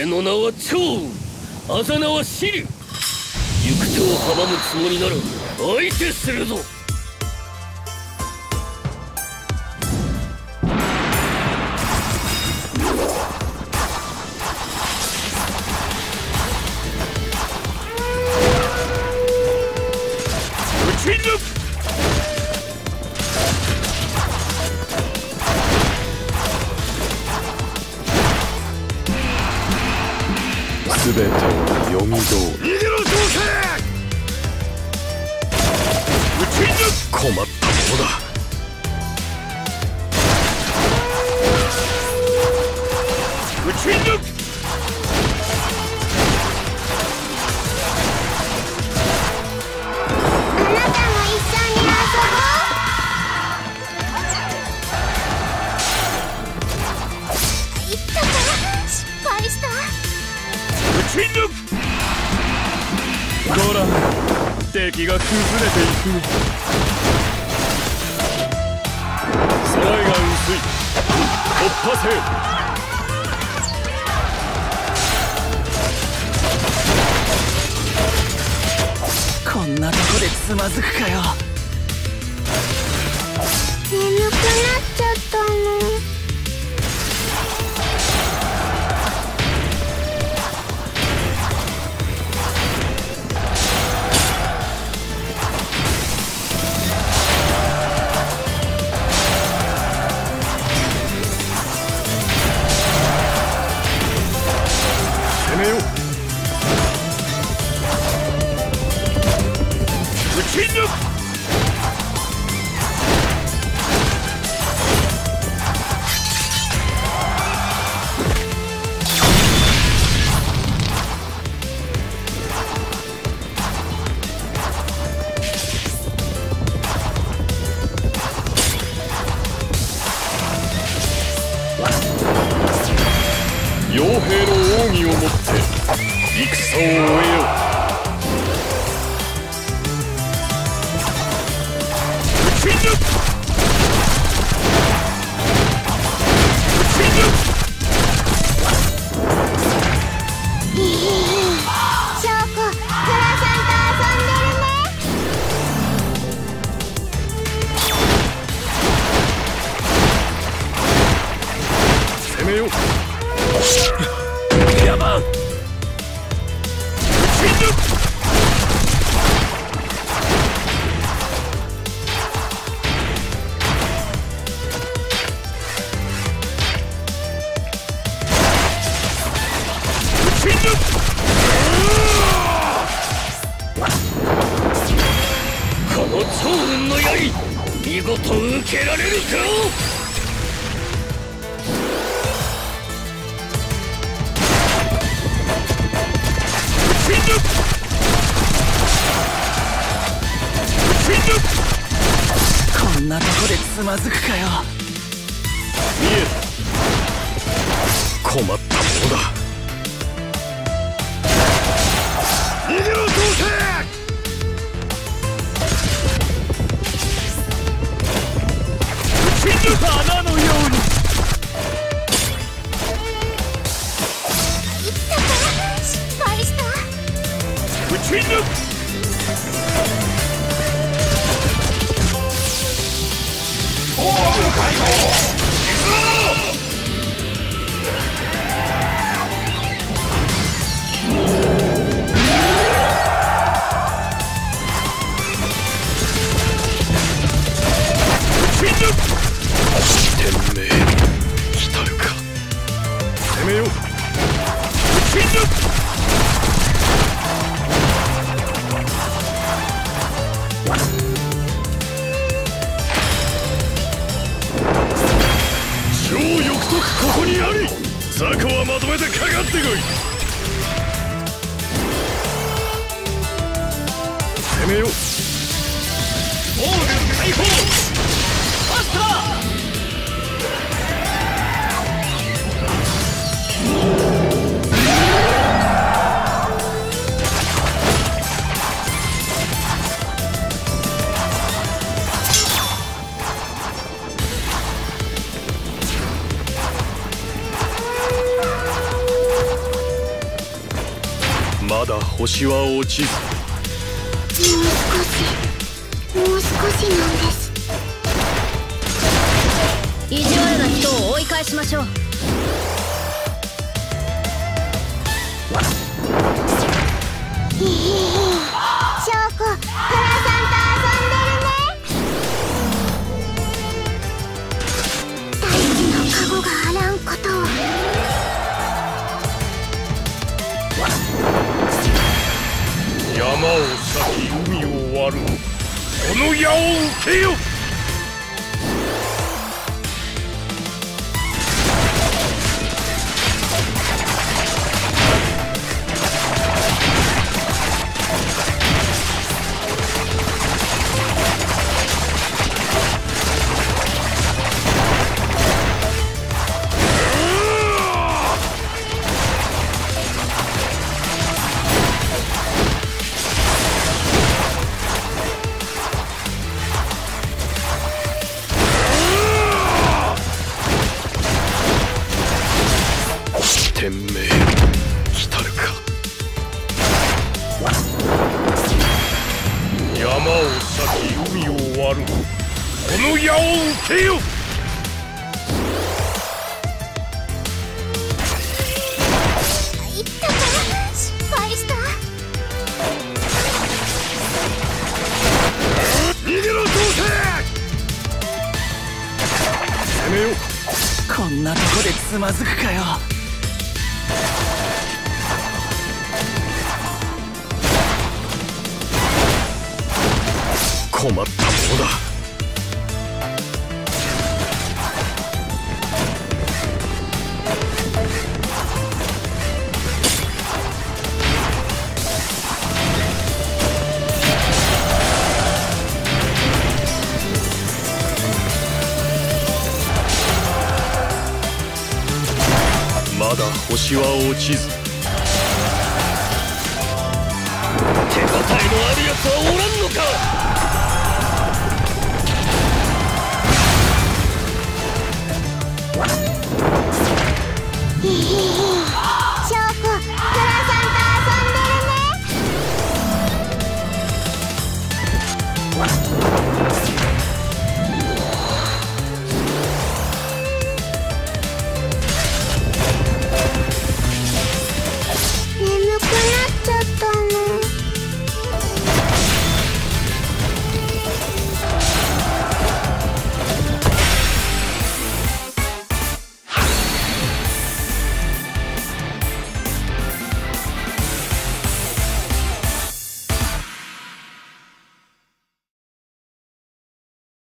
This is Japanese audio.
俺の名は趙あざ名は死竜行く手を阻むつもりなら相手するぞ。困ったものだ。崩れていく備えが薄い。突破せよ。こんなとこでつまずくかよ。兵の奥義をもって戦を終えよう。打ちこの超雲の槍見事受けられるか？つまずくかよ。見えた困ったものだ。逃げろどうせ。打ち抜く穴のように言ったから失敗した。打ち抜く打ここにあり雑魚はまとめてかかってこい。攻めよう。オール解放だ星は落ちず。もう少しもう少しなんです。意地悪な人を追い返しましょう。ひひひ翔子トラさんと遊んでるね。大事のカゴがあらんことを山を裂き海を割る。この矢を受けよ。来たるか。山を裂き海を割る。この矢を受けよ。いったか失敗した。逃げろどうせ。攻めよこんなとこでつまずくかよ困ったものだ。まだ星は落ちず。手応えのある奴はお Let's go.